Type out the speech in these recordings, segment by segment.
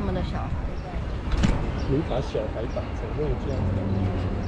他们的小孩在。你把小孩打成肉酱。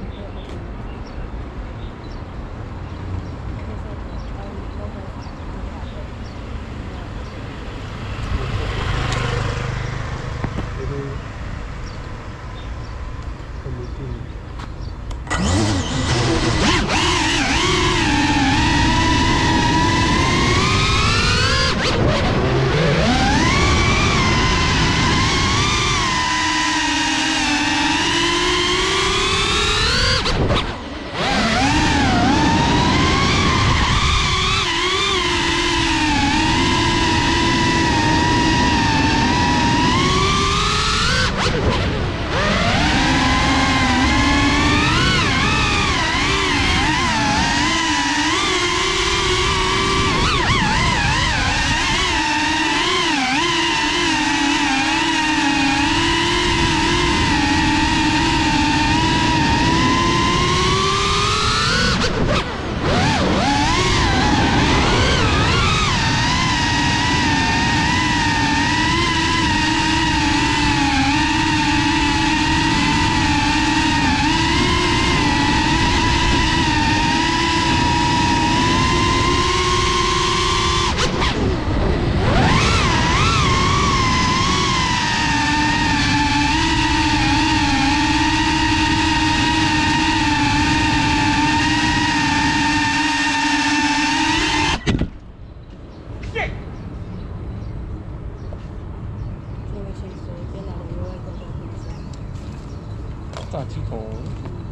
啊，低头。